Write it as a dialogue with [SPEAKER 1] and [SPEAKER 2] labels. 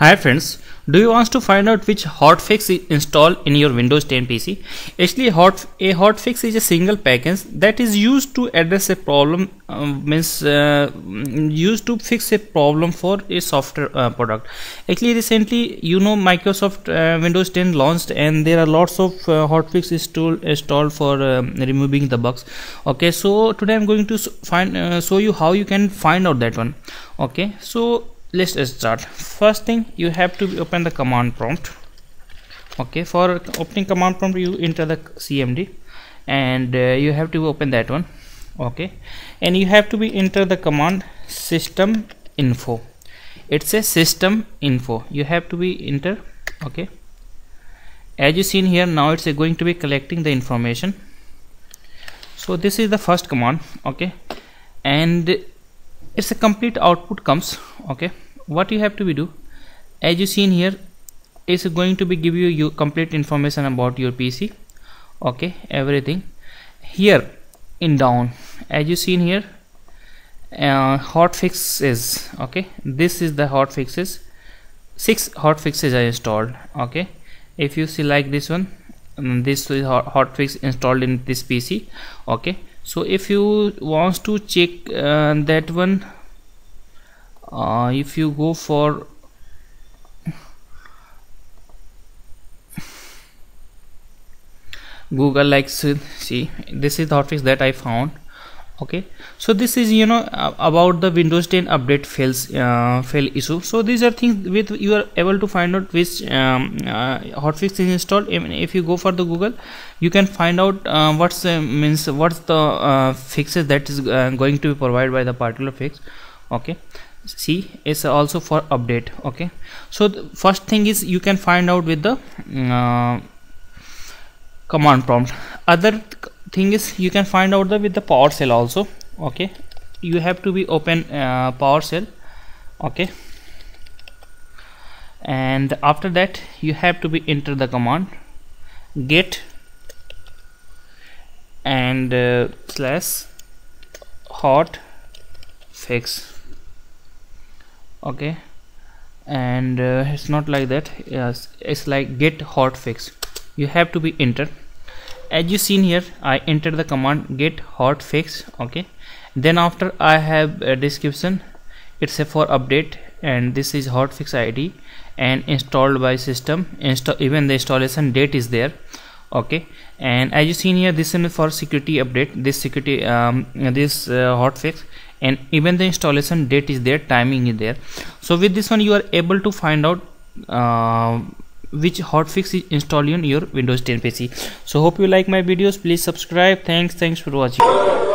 [SPEAKER 1] Hi friends, do you want to find out which hotfix is installed in your Windows 10 PC? Actually, hot, a hotfix is a single package that is used to address a problem, uh, means uh, used to fix a problem for a software uh, product. Actually, recently, you know, Microsoft uh, Windows 10 launched, and there are lots of uh, hotfix installed installed for um, removing the bugs. Okay, so today I'm going to find uh, show you how you can find out that one. Okay, so let's start first thing you have to open the command prompt. Okay for opening command prompt you enter the cmd and uh, you have to open that one. Okay and you have to be enter the command system info. It's a system info. You have to be enter okay. As you seen here now it's going to be collecting the information. So this is the first command okay. And it's a complete output comes okay? What you have to be do as you seen here is going to be give you your complete information about your PC okay? Everything. Here in down as you seen here uh, hotfixes okay? This is the hotfixes six hotfixes I installed okay? If you see like this one this is hotfix installed in this PC okay so if you want to check uh, that one uh, if you go for google like see this is the hotfix that i found okay. So this is you know about the windows 10 update fails uh, fail issue. So these are things with you are able to find out which um, uh, hotfix is installed. If you go for the google you can find out uh, what's means what's the uh, fixes that is uh, going to be provided by the particular fix. Okay. See is also for update. Okay. So first thing is you can find out with the uh, command prompt. Other thing is you can find out the with the PowerShell also okay? You have to be open uh, PowerShell okay? And after that you have to be enter the command get and uh, slash hot fix okay? And uh, it's not like that yes it's like get hot fix. You have to be enter as you seen here I enter the command get hot fix okay? Then after I have a description it's a for update and this is hotfix ID and installed by system install even the installation date is there okay? And as you seen here this is for security update this security um, this uh, hotfix and even the installation date is there timing is there. So with this one you are able to find out uh, which hotfix is installed in your windows 10 pc so hope you like my videos. Please subscribe. Thanks. Thanks for watching